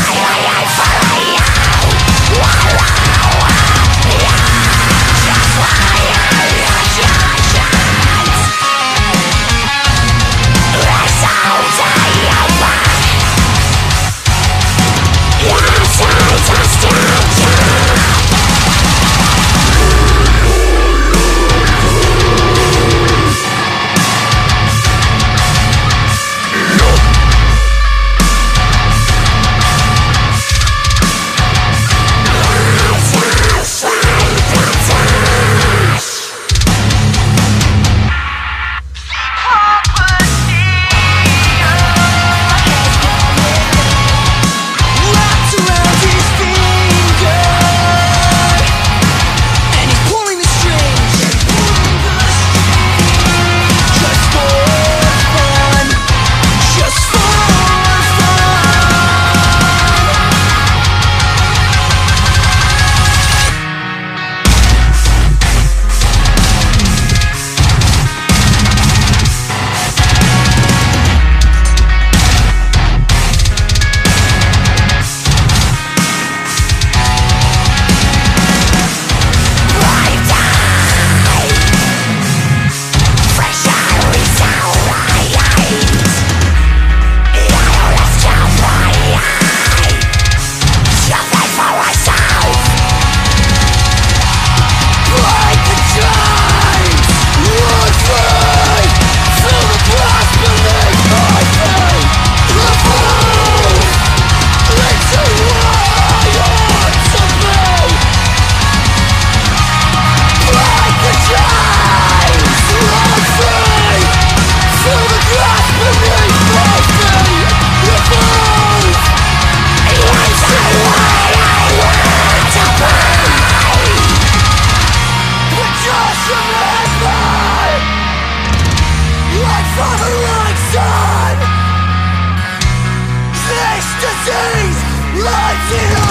fire. of election This disease in